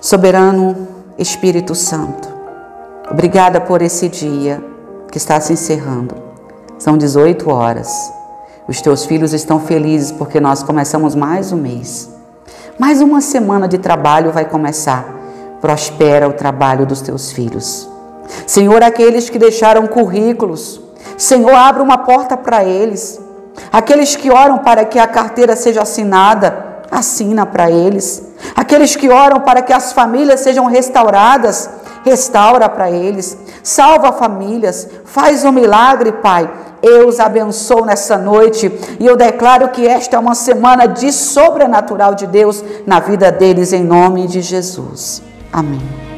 Soberano Espírito Santo, obrigada por esse dia que está se encerrando. São 18 horas. Os teus filhos estão felizes porque nós começamos mais um mês. Mais uma semana de trabalho vai começar. Prospera o trabalho dos teus filhos. Senhor, aqueles que deixaram currículos, Senhor, abre uma porta para eles. Aqueles que oram para que a carteira seja assinada, assina para eles. Aqueles que oram para que as famílias sejam restauradas, restaura para eles. Salva famílias, faz um milagre, Pai. Eu os abençoo nessa noite e eu declaro que esta é uma semana de sobrenatural de Deus na vida deles, em nome de Jesus. Amém.